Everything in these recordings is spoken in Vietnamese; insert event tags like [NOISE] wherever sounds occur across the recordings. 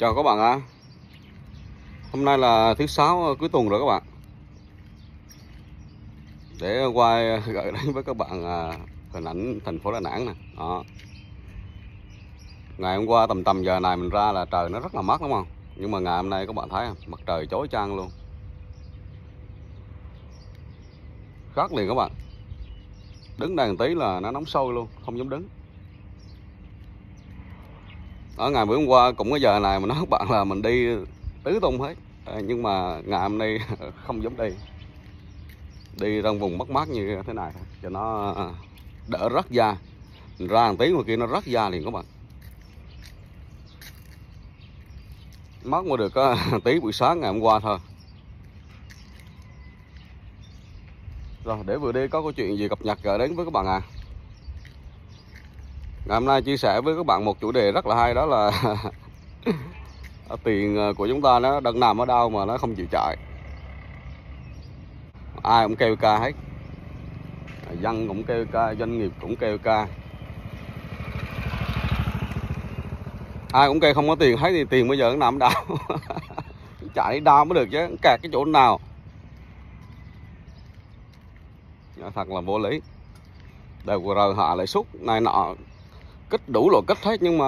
Chào các bạn ạ à. Hôm nay là thứ sáu cuối tuần rồi các bạn Để quay [LAUGHS] gửi đến với các bạn à, hình ảnh thành phố Đà Nẵng nè Đó. Ngày hôm qua tầm tầm giờ này mình ra là trời nó rất là mát đúng không Nhưng mà ngày hôm nay các bạn thấy không? mặt trời chói chang luôn Khác liền các bạn Đứng đây tí là nó nóng sôi luôn Không dám đứng ở ngày bữa hôm qua cũng cái giờ này mà nói các bạn là mình đi tứ tung hết. À, nhưng mà ngày hôm nay [LAUGHS] không giống đi đi trong vùng mất mát như thế này cho nó ờ, đỡ rớt da. Mình ra một tiếng mà kia nó rớt da liền các bạn. Mất mua được có ờ, [LAUGHS] tí buổi sáng ngày hôm qua thôi. Rồi để vừa đi có câu chuyện gì cập nhật gửi đến với các bạn à? Ngày hôm nay chia sẻ với các bạn một chủ đề rất là hay, đó là [LAUGHS] tiền ờ, của chúng ta nó đang nằm ở đâu mà nó không chịu chạy. Ai cũng kêu ca hết. Dân cũng kêu ca, doanh nghiệp cũng kêu ca. Ai cũng kêu không có tiền thấy thì tiền bây giờ nó nằm ở đâu? [LAUGHS] Chạy đau mới được chứ, kẹt cái chỗ nào? Thật là vô lý. Đều vừa rồi hạ lại suất, này nọ kích đủ loại kích hết, nhưng mà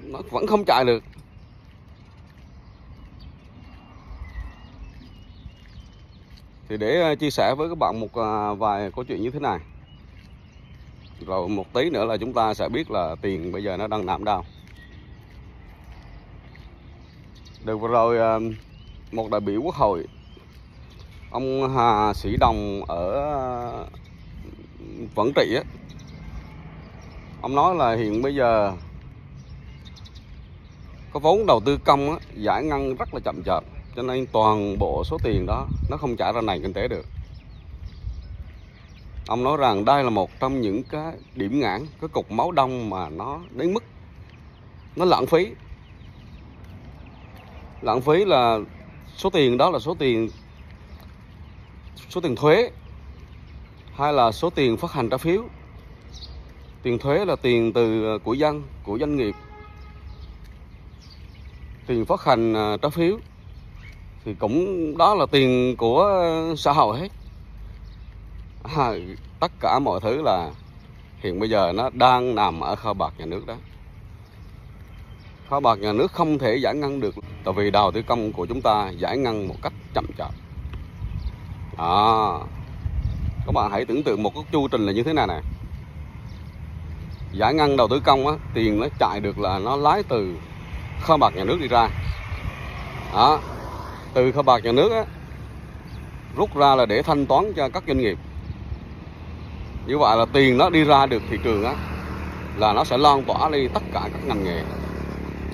nó vẫn không chạy được. Thì để ờ, chia sẻ với các bạn một ờ, vài câu chuyện như thế này. Rồi một tí nữa là chúng ta sẽ biết là tiền bây giờ nó đang nằm đâu được vừa rồi ờ, một đại biểu quốc hội, ông Hà Sĩ Đồng ở Vẫn Trị á ông nói là hiện bây giờ có vốn đầu tư công á, giải ngân rất là chậm chạp cho nên toàn bộ số tiền đó nó không trả ra nền kinh tế được. Ông nói rằng đây là một trong những cái điểm ngãn cái cục máu đông mà nó đến mức nó lãng phí. Lãng phí là số tiền đó là số tiền số tiền thuế hay là số tiền phát hành trái phiếu tiền thuế là tiền từ ờ, của dân của doanh nghiệp. Tiền phát hành ờ, trái phiếu. Thì cũng đó là tiền của ờ, xã hội hết. À, tất cả mọi thứ là hiện bây giờ nó đang nằm ở kho bạc nhà nước đó. Kho bạc nhà nước không thể giải ngân được tại vì đầu tư công của chúng ta giải ngân một cách chậm chạp. Đó. Các bạn hãy tưởng tượng một cái chu trình là như thế này nè giải ngân đầu tư công á, tiền nó chạy được là nó lái từ kho bạc nhà nước đi ra. Đó từ kho bạc nhà nước á, rút ra là để thanh toán cho các doanh nghiệp. Như vậy là tiền nó đi ra được thị trường á là nó sẽ lan tỏa đi tất cả các ngành nghề.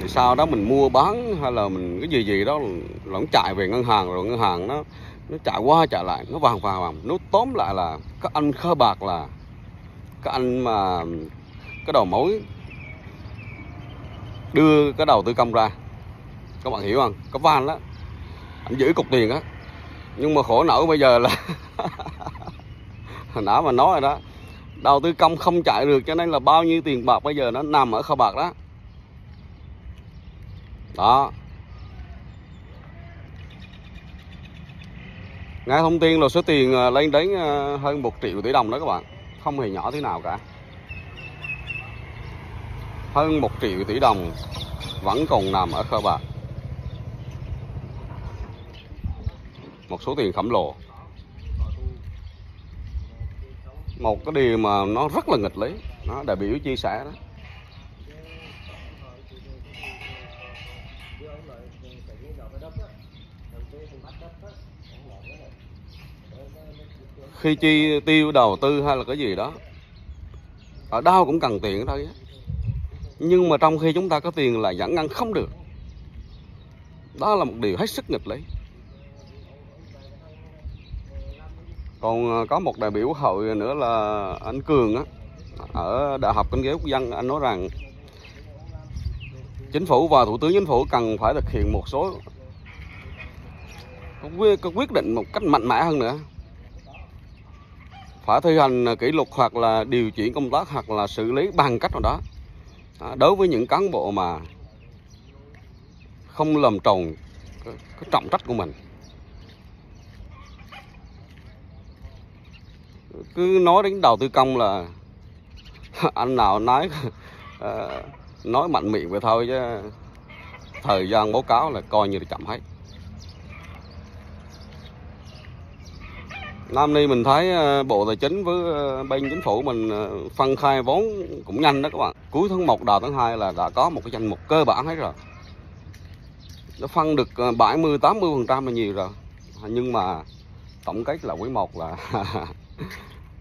Thì sau đó mình mua bán hay là mình cái gì gì đó là nó chạy về ngân hàng rồi ngân hàng nó nó chạy qua chạy lại nó vàng vàng vàng nó tóm lại là các anh kho bạc là các anh mà cái đầu mối. Đưa cái đầu tư công ra. Các bạn hiểu không? Có van đó anh giữ cục tiền á. Nhưng mà khổ nổi bây giờ là hồi [LAUGHS] nãy mà nói rồi đó. Đầu tư công không chạy được, cho nên là bao nhiêu tiền bạc bây giờ nó nằm ở kho bạc đó. Đó. Nghe thông tin là số tiền à, lên đến à, hơn một triệu tỷ đồng đó các bạn. Không hề nhỏ thế nào cả hơn 1 triệu tỷ đồng vẫn còn nằm ở kho bạc. Một số tiền khổng lồ. Một cái điều mà nó rất là nghịch lý, nó đại biểu chia sẻ đó. Khi chi tiêu đầu tư hay là cái gì đó, ở đâu cũng cần tiền thôi nhưng mà trong khi chúng ta có tiền là giãn ngăn không được. Đó là một điều hết sức nghịch lý. Còn à, có một đại biểu hội nữa là anh Cường á, ở Đại học Kinh tế Quốc dân, anh nói rằng chính phủ và thủ tướng chính phủ cần phải thực hiện một số có quyết định một cách mạnh mẽ hơn nữa. Phải thi hành kỷ luật hoặc là điều chuyển công tác hoặc là xử lý bằng cách nào đó. À, đối với những cán bộ mà không làm tròn cái, cái trọng trách của mình cứ nói đến đầu tư công là [LAUGHS] anh nào nói [LAUGHS] à, nói mạnh miệng vậy thôi chứ thời gian báo cáo là coi như là chậm hết. Năm nay mình thấy ờ, bộ tài chính với ờ, bên chính phủ mình ờ, phân khai vốn cũng nhanh đó các bạn. Cuối tháng 1 đầu tháng 2 là đã có một cái danh mục cơ bản hết rồi. Nó phân được 70 80 phần trăm là nhiều rồi. Nhưng mà tổng kết là quý một là [LAUGHS]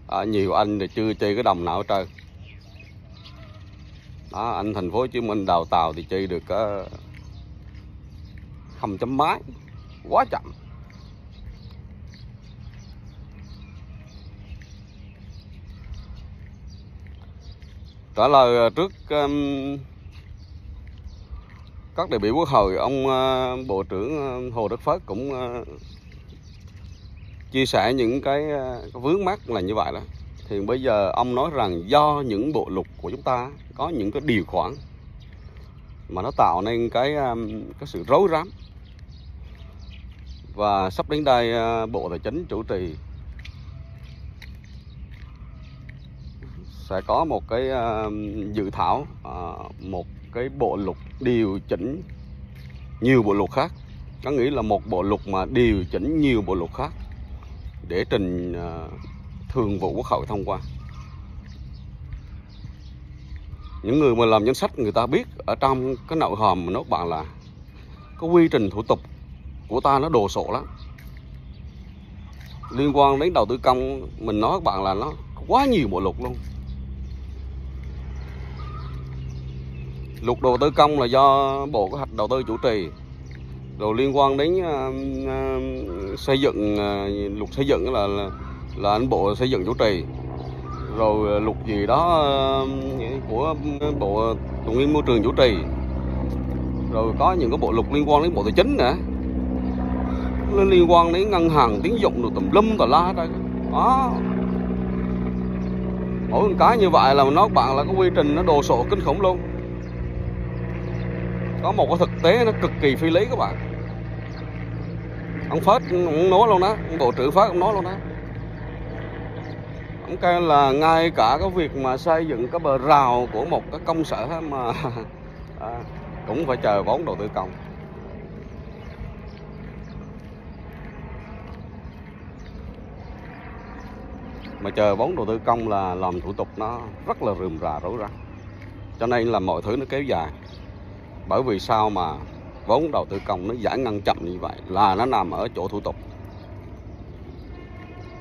à, nhiều anh thì chưa chơi cái đồng nào hết trơn. Đó, anh thành phố Hồ Chí Minh đào tàu thì chơi được uh, không chấm mái quá chậm. Trả lời ờ, trước um, các đại biểu quốc hội ông uh, bộ trưởng ờ, Hồ Đức Phước cũng uh, chia sẻ những cái, cái vướng mắt là như vậy đó. Thì bây giờ ông nói rằng do những bộ luật của chúng ta có những cái điều khoản mà nó tạo nên cái um, cái sự rối rắm. Và sắp đến đây uh, bộ tài chính chủ trì sẽ có một cái ờ, dự thảo uh, một cái bộ luật điều chỉnh nhiều bộ luật khác. Có nghĩa là một bộ luật mà điều chỉnh nhiều bộ luật khác để trình uh, thường vụ quốc hội thông qua. Những người mà làm danh sách người ta biết ở trong cái nội hòm mà nói bạn là cái quy trình thủ tục của ta nó đồ sộ lắm. Liên quan đến đầu tư công mình nói các bạn là nó quá nhiều bộ luật luôn. Luật đầu tư công là do bộ kế hoạch đầu tư chủ trì. Rồi liên quan đến uh, uh, xây dựng uh, luật xây dựng là, là là anh bộ xây dựng chủ trì. Rồi luật gì đó của bộ tài nguyên môi trường chủ trì. Rồi có những cái bộ luật liên quan đến bộ tài chính nữa. Liên quan đến ngân hàng tín dụng được tùm lum tà la đây đó. Mỗi một cái như vậy là nó bạn là cái quy trình nó đồ sộ kinh khủng luôn có một cái thực tế nó cực kỳ phi lý các bạn. Ông Phết ông nói luôn đó bộ trưởng Phết ông nói luôn đó. Ông kêu là ngay cả cái việc mà xây dựng cái bờ rào của một cái công sở mà [LAUGHS] à, cũng phải chờ vốn đầu tư công. Mà chờ vốn đầu tư công là làm thủ tục nó rất là rườm rà rối rắm. Cho nên là mọi thứ nó kéo dài bởi vì sao mà vốn đầu tư công nó giải ngân chậm như vậy là nó nằm ở chỗ thủ tục.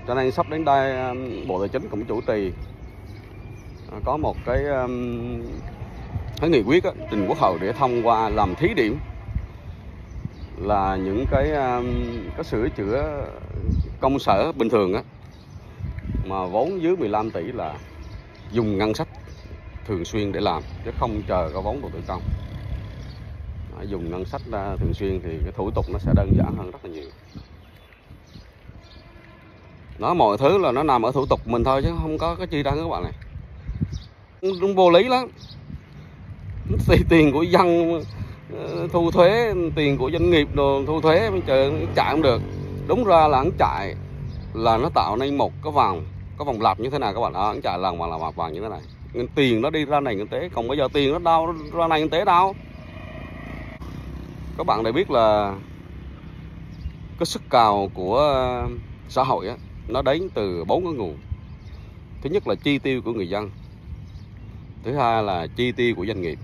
Cho nên sắp đến đây um, bộ tài chính cũng chủ trì à, có một cái um, cái nghị quyết trình quốc hội để thông qua làm thí điểm là những cái um, cái sửa chữa công sở bình thường á, mà vốn dưới 15 tỷ là dùng ngân sách thường xuyên để làm, chứ không chờ có vốn đầu tư công dùng ngân sách ra thường xuyên thì cái thủ tục nó sẽ đơn giản hơn rất là nhiều. Nó mọi thứ là nó nằm ở thủ tục mình thôi chứ không có cái chi đâu các bạn này. Đúng vô lý lắm. Thì tiền của dân ờ, thu thuế, tiền của doanh nghiệp đồ, thu thuế bây giờ chạy không được. Đúng ra là ăn chạy là nó tạo nên một cái vòng cái vòng lặp như thế nào các bạn đó hắn chạy lần mà là vòng vàng như thế này. Tiền nó đi ra nền kinh tế còn bây giờ tiền nó đâu ra nền kinh tế đâu các bạn đã biết là cái sức cào của ờ, xã hội á, nó đến từ bốn cái nguồn. Thứ nhất là chi tiêu của người dân. Thứ hai là chi tiêu của doanh nghiệp.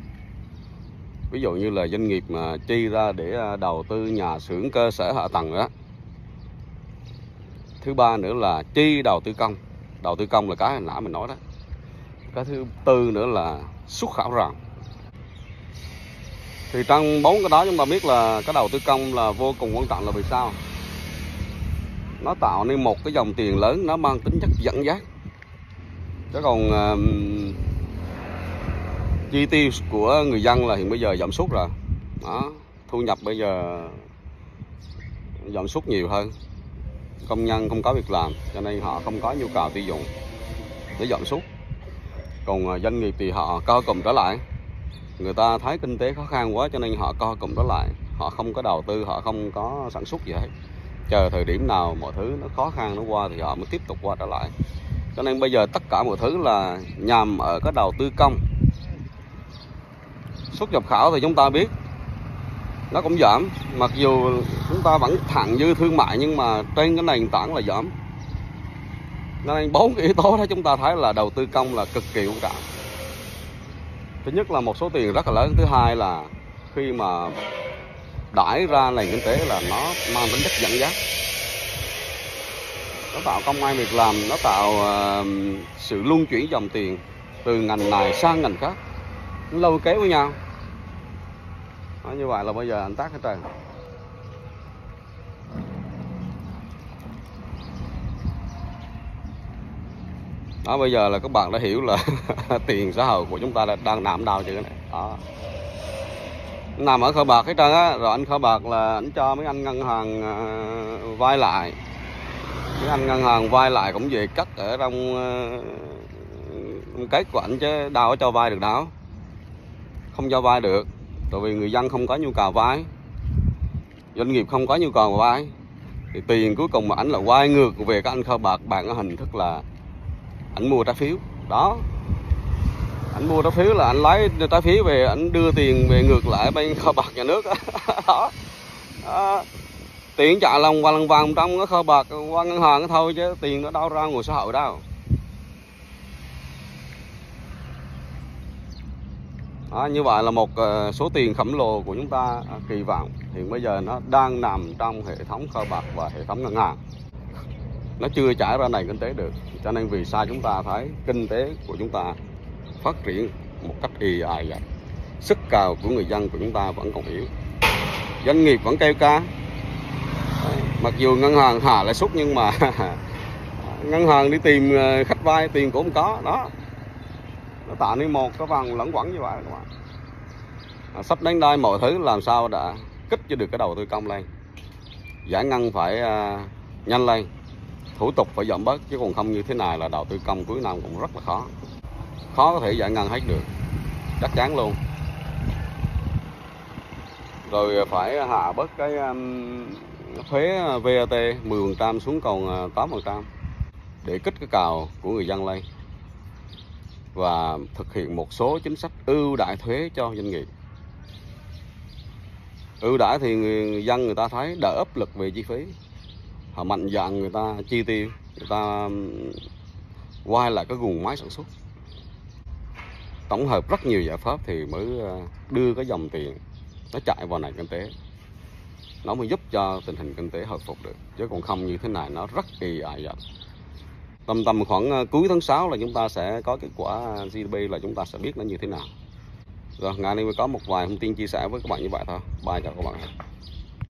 Ví dụ như là doanh nghiệp mà chi ra để ờ, đầu tư nhà xưởng cơ sở hạ tầng đó thứ ba nữa là chi đầu tư công. Đầu tư công là cái nãy mình nói đó. Cái thứ tư nữa là xuất khẩu ròng thì trong bốn cái đó chúng ta biết là cái đầu tư công là vô cùng quan trọng là vì sao? Nó tạo nên một cái dòng tiền lớn nó mang tính chất dẫn dắt. Chứ còn uh, chi tiêu của người dân là hiện bây giờ giảm sút rồi. Đó thu nhập bây giờ giảm sút nhiều hơn. Công nhân không có việc làm cho nên họ không có nhu cầu tiêu dùng để giảm sút. Còn à, doanh nghiệp thì họ co cùng trở lại người ta thấy kinh tế khó khăn quá cho nên họ co cụm trở lại. Họ không có đầu tư, họ không có sản xuất gì hết. Chờ thời điểm nào mọi thứ nó khó khăn nó qua thì họ mới tiếp tục qua trở lại. Cho nên bây giờ tất cả mọi thứ là nhằm ở cái đầu tư công. Xuất nhập khẩu thì chúng ta biết, nó cũng giảm. Mặc dù chúng ta vẫn thặng dư thương mại nhưng mà trên cái nền tảng là giảm. Nên bốn yếu tố đó chúng ta thấy là đầu tư công là cực kỳ quan trọng thứ nhất là một số tiền rất là lớn. Thứ hai là khi mà đãi ra nền kinh tế là nó mang tính chất dẫn dắt. Nó tạo công an việc làm nó tạo uh, sự luân chuyển dòng tiền từ ngành này sang ngành khác. Nó lâu kéo với nhau. Nó như vậy là bây giờ anh tác hết trơn. Đó bây giờ là các bạn đã hiểu là [LAUGHS] tiền xã hội của chúng ta là đang nằm đâu chứ này? Đó. Nằm ở kho bạc hết trơn á rồi anh kho bạc là anh cho mấy anh ngân hàng ờ, vay lại. Mấy anh ngân hàng vay lại cũng về cắt ở trong uh, cái của anh chứ đâu có cho vay được đâu. Không cho vay được tại vì người dân không có nhu cầu vay. Doanh nghiệp không có nhu cầu vay. Thì tiền cuối cùng mà ảnh là quay ngược về các anh kho bạc bằng cái hình thức là anh mua trái phiếu. Đó. Anh mua trái phiếu là anh lấy trái phiếu về anh đưa tiền về ngược lại bên kho bạc nhà nước. [LAUGHS] Đó, đó. tiền chạy lòng và lần vàng trong cái kho bạc qua ngân hàng thôi chứ tiền nó đâu ra ngoài xã hội đâu. Đó, như vậy là một ờ, số tiền khổng lồ của chúng ta ờ, kỳ vọng. Hiện bây giờ nó đang nằm trong hệ thống kho bạc và hệ thống ngân hàng. Nó chưa trải ra nền kinh tế được cho nên vì sao chúng ta thấy kinh tế của chúng ta phát triển một cách ì ài vậy? Sức cầu của người dân của chúng ta vẫn còn yếu. Doanh nghiệp vẫn kêu ca. Mặc dù ngân hàng hạ lãi suất nhưng mà [LAUGHS] ngân hàng đi tìm ờ, khách vay tiền cũng không có. Đó. Nó tạo nên một cái vòng lẫn quẩn như vậy các bạn à, sắp đến đây mọi thứ làm sao đã kích cho được cái đầu tư công lên? Giải ngân phải uh, nhanh lên thủ tục phải giảm bớt chứ còn không như thế này là đầu tư công cuối năm cũng rất là khó. Khó có thể giải ngân hết được chắc chắn luôn. Rồi phải hạ bớt cái um, thuế VAT 10% xuống còn à, 8% để kích cái cào của người dân lên. Và thực hiện một số chính sách ưu đại thuế cho doanh nghiệp. Ưu đãi thì người dân người ta thấy đỡ áp lực về chi phí họ mạnh dạn người ta chi tiêu, người ta quay lại cái nguồn máy sản xuất. Tổng hợp rất nhiều giải pháp thì mới ờ, đưa cái dòng tiền nó chạy vào nền kinh tế. Nó mới giúp cho tình hình kinh tế hồi phục được, chứ còn không như thế này nó rất kỳ ải dập tầm tầm khoảng ờ, cuối tháng 6 là chúng ta sẽ có kết quả ờ, GDP là chúng ta sẽ biết nó như thế nào. Rồi, ngày nay mới có một vài thông tin chia sẻ với các bạn như vậy thôi. Bye chào các bạn.